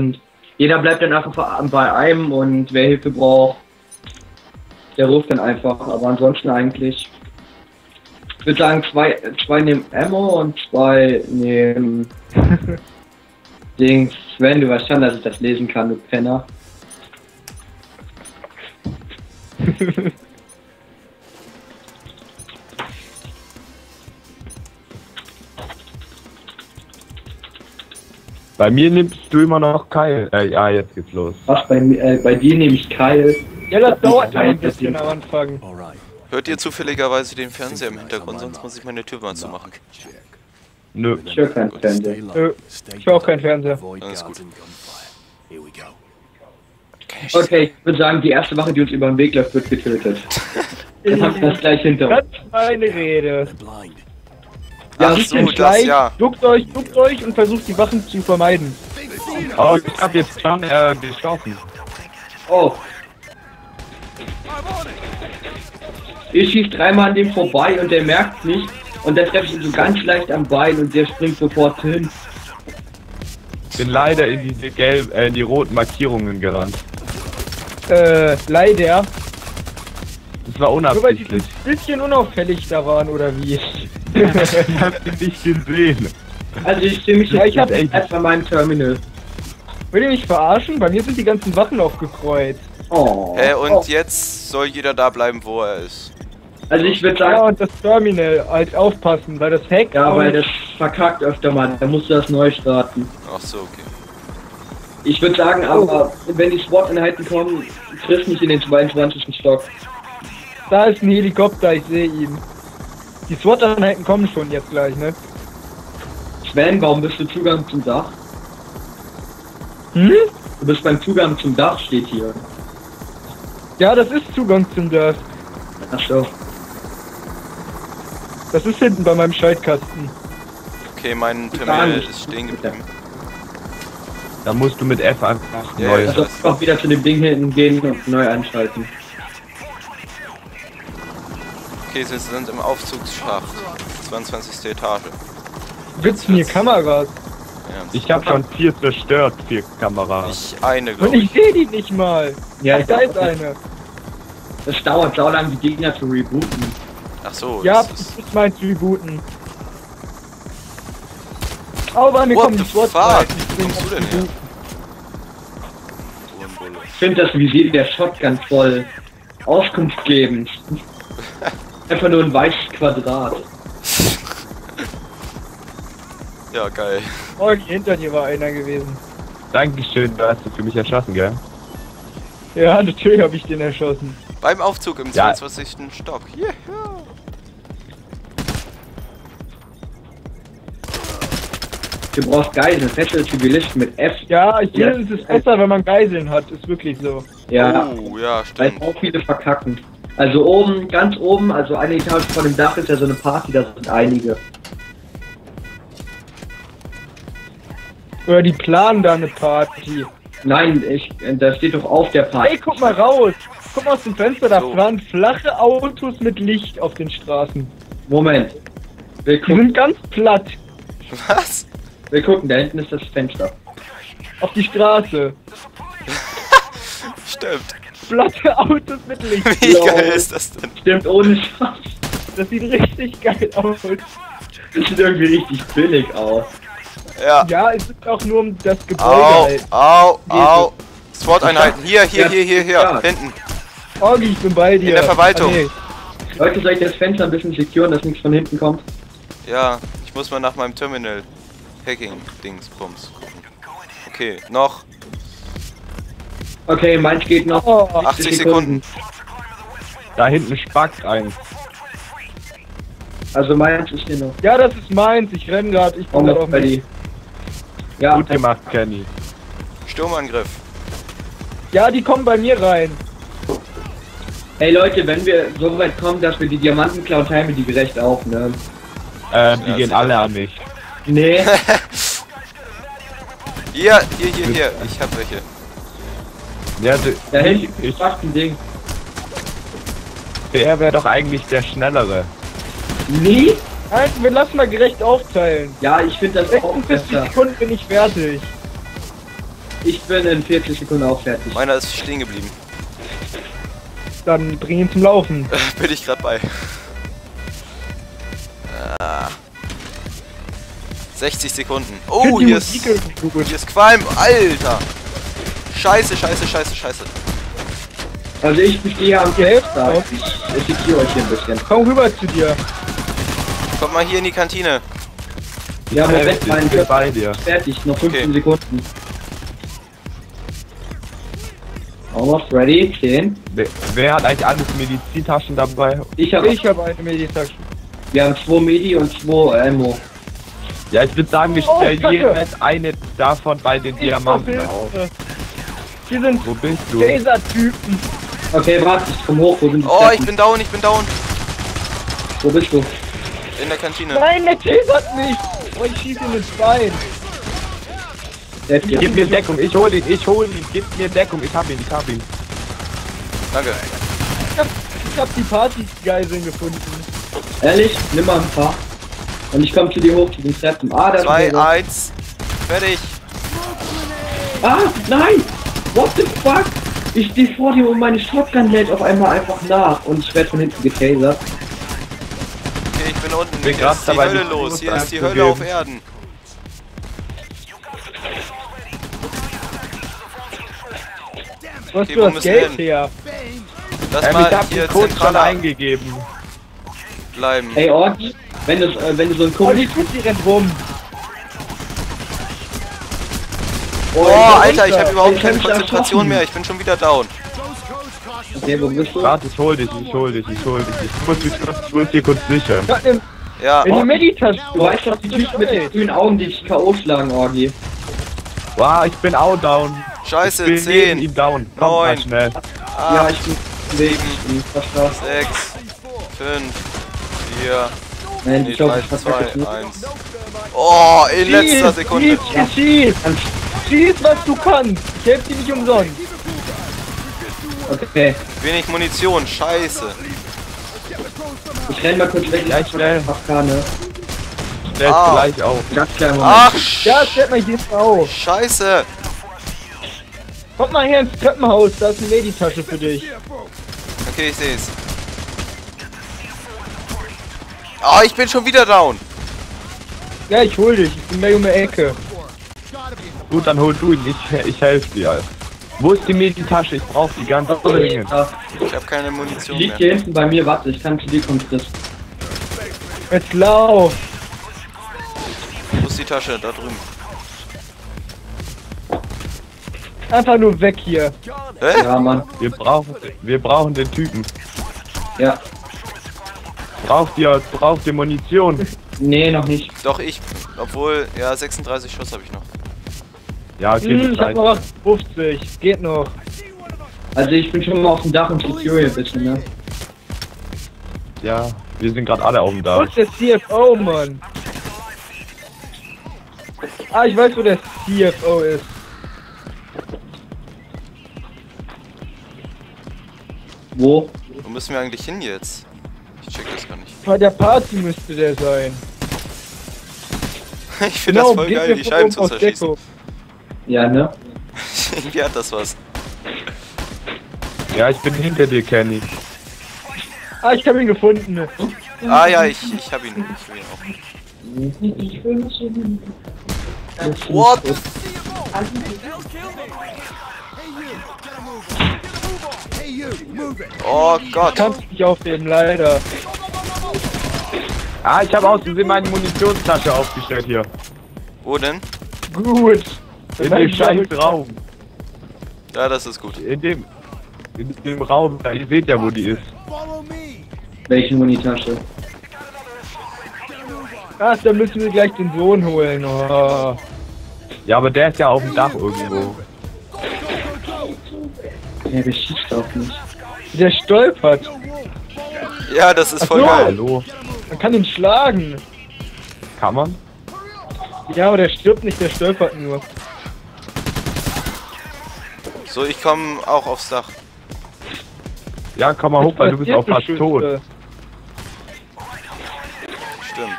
und jeder bleibt dann einfach bei einem und wer Hilfe braucht, der ruft dann einfach. Aber ansonsten eigentlich, ich würde sagen, zwei, zwei nehmen Ammo und zwei nehmen Dings. Sven, du weißt schon, dass ich das lesen kann, du Penner. Bei mir nimmst du immer noch Keil. Äh, ja, jetzt geht's los. Was, bei, äh, bei dir nehme ich Keil. Ja, das dauert ein das bisschen am Anfang. Hört ihr zufälligerweise den Fernseher im Hintergrund, sonst muss ich meine Tür mal zumachen. Nö. Ich höre keinen Fernseher. Äh, ich höre auch keinen Fernseher. Alles gut. Okay, ich würde sagen, die erste Wache, die uns über den Weg läuft, wird getötet. Dann haben wir das gleich hinter Das uns. ist meine Rede. Ach Nicht so, das Schleich, ja. Duckt euch, duckt euch und versucht die Wachen zu vermeiden. Oh, ich hab jetzt schon äh, geschossen. Oh. Ich schieß dreimal an dem vorbei und der merkt nicht. Und dann treffe ich ihn so ganz leicht am Bein und der springt sofort hin. Bin leider in diese gelb, äh, in die roten Markierungen gerannt. Äh, leider. Das war Nur weil die unabsichtlich. ein bisschen unauffällig da waren, oder wie? ich hab ihn nicht gesehen. Also ich stehe mich Ja, ich hab- echt erst bei meinem Terminal. Will ihr mich verarschen? Bei mir sind die ganzen Waffen aufgekreuzt. Oh. Hä, und oh. jetzt soll jeder da bleiben, wo er ist. Also ich würde Ja, sagen, und das Terminal halt aufpassen, weil das Hack. ja, weil das verkackt öfter mal. Da musst du das neu starten. Ach so, okay. Ich würde sagen, aber wenn die SWAT-Einheiten kommen, triff nicht in den 22. Stock. Da ist ein Helikopter, ich sehe ihn. Die SWAT-Einheiten kommen schon jetzt gleich, ne? Sven, warum bist du Zugang zum Dach? Hm? Du bist beim Zugang zum Dach, steht hier. Ja, das ist Zugang zum Dörf. Ach so. Das ist hinten bei meinem Schaltkasten. Okay, mein Terminal ist stehen geblieben. Da musst du mit F einfach Ja, neu. ja. Also auch wieder zu dem Ding hinten gehen und neu einschalten. Okay, sie sind im Aufzugsschacht. 22. Etage. Sitzen hier Kameras. Ja. Ich hab schon vier zerstört, vier Kameras. Ich eine, Und glaube ich ich. sehe die nicht mal. Ja, Ach, da ist eine. Es dauert sau lang, die Gegner zu rebooten. Ach so, Ja, das das ist... ist mein zu rebooten. Bei mir What kommen die? SWAT. Wie kommst du denn her? Ich finde das Visier der Shotgun voll auskunftsgebend. Einfach nur ein weißes Quadrat. Ja, geil. Oh, hinter dir war einer gewesen. Dankeschön, du hast du für mich erschossen, gell? Ja, natürlich habe ich den erschossen. Beim Aufzug im Ja. 22. Stock. Yeah. Du brauchst Geiseln, Fette Zivilisten mit F. Ja, hier Ja. ist es besser, wenn man Geiseln hat. Ist wirklich so. Ja, Oh, ja, weil stimmt. auch viele verkacken. Also oben, ganz oben, also eine Etage vor dem Dach ist ja so eine Party, da sind einige. Oder die planen da eine Party. Nein, ich, da steht doch auf der Party. Hey, guck mal raus. Guck mal aus dem Fenster, da So. fahren flache Autos mit Licht auf den Straßen. Moment. Wir Die gucken, sind ganz platt. Was? wir gucken, da hinten ist das Fenster. Auf die Straße. Stimmt. Platte Autos mit Licht. Wie Lol. geil ist das denn? Stimmt, ohne Spaß. Das sieht richtig geil aus. Das sieht irgendwie richtig billig aus. Ja. Ja, es ist auch nur um das Gebäude Au, halt. au, au. SWAT-Einheiten. Hier, hier, hier, hier, hier. ja. Hinten. Orgi, ich bin bei dir. In der Verwaltung. Ah. Leute, soll ich das Fenster ein bisschen securen, dass nichts von hinten kommt? Ja, ich muss mal nach meinem Terminal. Hacking-Dingsbums gucken. Okay, noch Okay, meins geht noch. Oh, 80 Sekunden. Da hinten spackt eins. Also meins ist hier noch. ja, das ist meins. Ich renn grad. Ich bin Komm grad noch auf bei dem die. Ja, Gut gemacht, Kenny. Sturmangriff. Ja, die kommen bei mir rein. hey Leute, wenn wir so weit kommen, dass wir die Diamanten klauen, teilen wir die gerecht auf, ne? Äh, die Ja, gehen alle an mich. Nee, Hier, hier, hier, hier. Ich hab welche. Ja, d- da ich, hinten ich, fast ein Ding. der wäre doch eigentlich der Schnellere. Nie? Nein, wir lassen mal gerecht aufteilen. Ja, ich finde das auch 46 besser. Sekunden bin ich fertig. Ich bin in 40 Sekunden auch fertig. Meiner ist stehen geblieben. Dann bring ihn zum Laufen. Bin ich gerade bei. Ah. 60 Sekunden. Oh, hier ist, hier ist Qualm. Alter. Scheiße, scheiße, scheiße, scheiße. Also ich bestehe am Tag. drauf. Ich effektiere euch hier ein bisschen. Komm rüber zu dir. Kommt mal hier in die Kantine. Ja, Äh, ich mein bin Körper bei dir. fertig. Noch 15 Okay. Sekunden. Almost ready. 10. Wer, wer hat eigentlich alles Medizintaschen dabei? Ich habe Ich habe eine Meditation. Wir haben zwei Medi und zwei Ammo. Ja, ich würde sagen, wir Oh, stellen jeweils eine davon bei den Diamanten Hilfe. auf. Hier sind Wo bist du? Laser-Typen. Okay, warte, ich komm hoch. Wo sind die Oh, ich bin down, ich bin down. Wo bist du? In der Kantine. Nein, der tasert mich. Oh, ich schieße ihm ins Bein. Der ist Gib mir Deckung, ich hol ihn, ich hol ihn, gib mir Deckung, ich hab ihn, ich hab ihn. Danke. Ich hab, ich hab die Partygeiseln gefunden. Ehrlich? Nimm mal ein paar. Und ich komme zu dir hoch, zu den Treppen. Ah, da 2, ist er. 1. Fertig. Ah, nein! What the fuck? Ich stehe vor dir und meine Shotgun lädt auf einmal einfach nach und ich werde von hinten getasert. Okay, ich bin unten. Bin Hier ist die dabei, Hölle los. Hier ist die. Hölle auf Erden. Was Okay, du wo das Geld hin? her? Lass Ähm, ich mal hab hier den Code schon zentraler eingegeben. bleiben. Ey, Orgi, wenn du, äh, wenn du so ein Oh, die tut die rennt rum. Oh, hab Alter, ich habe überhaupt Ich keine Konzentration mehr. Ich bin schon wieder down. Okay, wo bist du? Warte, ich hol dich, ich hol dich, ich hol dich. Ich muss mich kurz, ich muss hier kurz sichern. Ja, in, Ja, die Meditasche. Du weißt doch, die Typen mit den grünen Augen, die dich K.O. schlagen, Orgi. Wow, ich bin auch down. scheiße. ich bin neben 10, ihm down. Komm mal neun. schnell. Ja, 8, ich bin Weg, ich bin verstraft. 6, 5, 4, Nein, ich glaube, 3, ich verkacke 2, es 1. Oh, in letzter Sekunde. Schieß, schieß, schieß, was du kannst. Ich helfe dir nicht umsonst. Okay, Wenig Munition, scheiße. ich renn mal kurz weg. Ja, ich schnell. mach Afghane. Stellt Ah. gleich auf. Ganz Moment. Ach, Ja, stellt mal hier auf. scheiße. Kommt mal her ins Treppenhaus, da ist eine Meditasche für dich. Okay, ich seh's. Oh, ich bin schon wieder down. Ja, ich hol dich. Ich bin gleich um die Ecke. Gut, dann hol du ihn, ich, ich helfe dir. Wo ist die Meditasche? Ich brauch die ganz dringend. Ich habe keine die Munition liegt mehr. hier hinten bei mir, warte, ich kann zu dir kommen, Chris. Jetzt lauf. Wo ist die Tasche? Da drüben. Einfach nur weg hier. Hä? Ja, Mann. Wir brauchen, wir brauchen den Typen. Ja. Braucht ihr, braucht ihr Munition? Nee, noch nicht. Doch, ich. Obwohl, ja, 36 Schuss habe ich noch. Ja, okay, Hm, ich hab noch 50. Geht noch. Also ich bin schon mal auf dem Dach und secure hier ein bisschen, ne? Ja, wir sind gerade alle auf dem Wo Dach. ist der CFO, Mann? Ah, ich weiß, wo der CFO ist. Wo? Wo müssen wir eigentlich hin jetzt? Ich check das gar nicht. Bei der Party müsste der sein. Ich finde das voll geht geil, die Scheiben zu zerschießen. Deckung. Ja, ne? Irgendwie hat das was. Ja, ich bin hinter dir, Kenny. Ah, ich hab ihn gefunden. Ah ja, ich, ich hab ihn. Ich will ihn auch. What? Oh Gott. Kannst nicht aufheben, leider. Ah, ich habe aus Versehen meine Munitionstasche aufgestellt hier. Wo denn? Gut. In dem scheiß Raum. Ja, das ist gut. In dem, in dem Raum, da, ihr seht ja, wo die ist. Welche Monitasche? Ach, da müssen wir gleich den Sohn holen. Oh. Ja, aber der ist ja auf dem Dach irgendwo. Der schießt auf mich. Der stolpert. Ja, das ist voll Ach so. geil. Hallo? Man kann ihn schlagen. Kann man? Ja, aber der stirbt nicht, der stolpert nur. So, ich komme auch aufs Dach. Ja, komm mal hoch, weil du bist auch fast tot. Stimmt.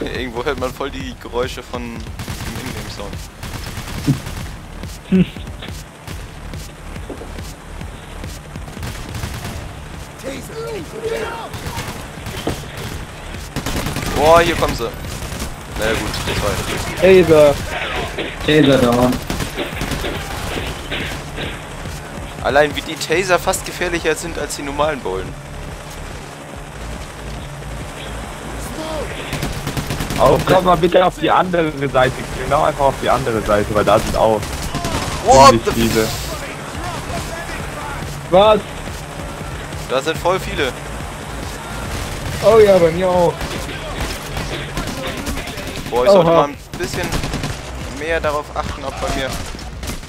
Irgendwo hört man voll die Geräusche von dem Ingame-Sound. Boah, hier kommen sie. Na ja, gut, zwei. Taser. Taser down. Allein wie die Taser fast gefährlicher sind als die normalen Bullen. Auch komm mal bitte auf die andere Seite. Genau einfach auf die andere Seite, weil da sind auch What viele. Was? Da sind voll viele. Oh ja, bei mir auch. Boah, ich sollte mal ein bisschen mehr darauf achten, ob bei mir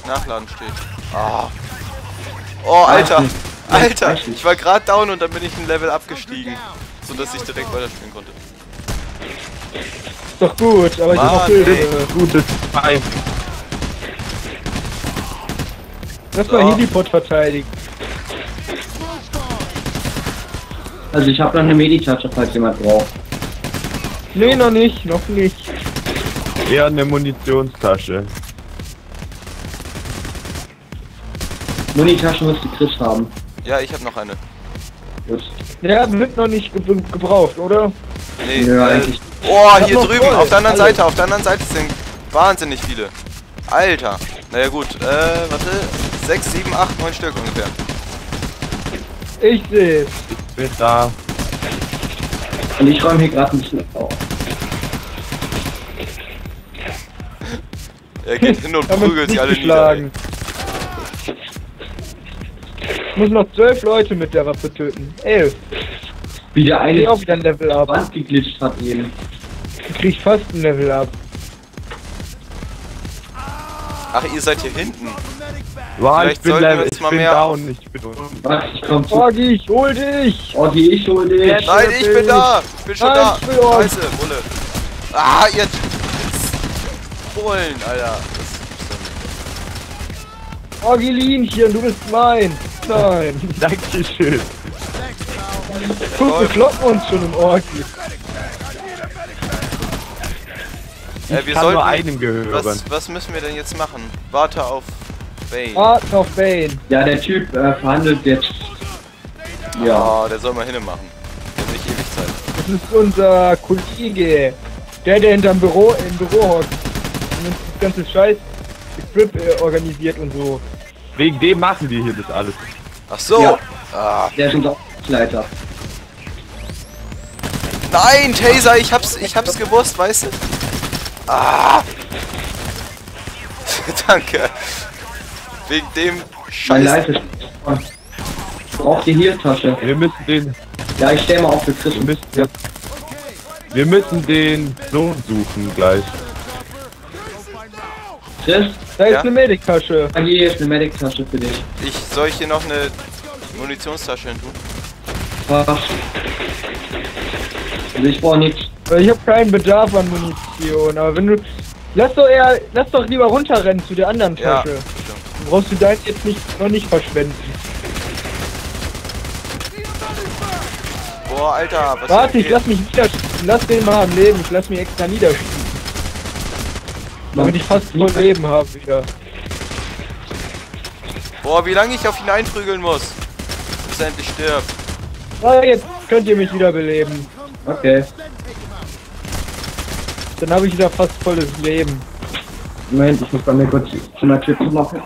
Nachladen steht. Ah. Oh, Alter. Alter, ich war gerade down und dann bin ich ein Level abgestiegen. So dass ich direkt weiterspielen konnte. Ist doch gut, aber ich Mann, hab noch. Gutes Zeichen. Lass mal. Helipod verteidigen. Also ich habe noch eine Meditasche, falls jemand braucht. Nee, noch nicht, noch nicht. Eher eine Munitionstasche. Munitasche muss die Chris haben. Ja, ich habe noch eine. Gut. Der wird noch nicht ge gebraucht, oder? Nee, Ja, äh, eigentlich. Oh, hier drüben, voll, auf der anderen alle. Seite, auf der anderen Seite sind wahnsinnig viele. Alter. Naja gut, äh, warte. 6, 7, 8, 9 Stück ungefähr. Ich seh's. Ich bin da. Und ich räume hier gerade ein bisschen auf. Er geht hin und prügelt sie alle nieder. geschlagen. Ich muss noch zwölf Leute mit der Waffe töten. Elf. Wie der Ich eine auch wieder ein Level ab. Wand geglitscht hat eben. Ich krieg fast ein Level ab. Ach, ihr seid hier hinten. Wow, Vielleicht ich bin, sollten wir level, uns ich mal bin mehr down. Ich bin unten. Ich komm zu. Orgi, ich hol dich! Orgi, ich hol dich. Nein, ich bin da! Ich bin schon Nein, da! ich. Scheiße, Bulle. Ah, ihr Bullen, Alter. Das gibt's doch nicht. Orgilinchen, du bist mein! Nein! Dankeschön. Guck, wir kloppen uns schon im Orgi. Äh, Ich wir kann nur sollten. einem gehören. Was, was müssen wir denn jetzt machen? Warte auf Bane. Warten auf Bane. Ja, der Typ äh, verhandelt jetzt. Ja. Oh, der soll mal hinne machen. Der hat nicht ewig Zeit. Das ist unser Kollege. Der, der hinterm Büro, im Büro hockt. Ganze Scheiß Strip äh, organisiert und so. Wegen dem machen die hier das alles. Ach so. Ja. Ah. Der ist unser Leiter. Nein, Taser, ich hab's, ich hab's gewusst, weißt du? Ah. Danke. Wegen dem Mein Scheiß. Leiter ist. Braucht die Heal-Tasche. Wir müssen den. Ja, ich stell mal auf für Chris. Wir müssen jetzt. Wir müssen den Sohn suchen gleich. Da ist Ja? eine Mediktasche. hier ist eine Medic-Tasche für dich. Ich soll ich hier noch eine Munitionstasche hin tun? Was? Also ich brauche nichts. Weil Ich habe keinen Bedarf an Munition, aber wenn du. Lass doch eher. Lass doch lieber runterrennen zu der anderen Ja. Tasche. stimmt. Dann brauchst du deinen jetzt nicht, noch nicht verschwenden. Boah, Alter, was Warte, ich lass mich niederschießen. Lass den mal am Leben. Ich lass mich extra niederschießen. Damit ich fast voll Leben habe wieder. Boah, wie lange ich auf ihn einprügeln muss. Bis er endlich stirbt. Ah, jetzt könnt ihr mich wieder beleben. Okay. Dann habe ich wieder fast volles Leben. Moment, ich muss bei mir kurz von der Tür zu machen.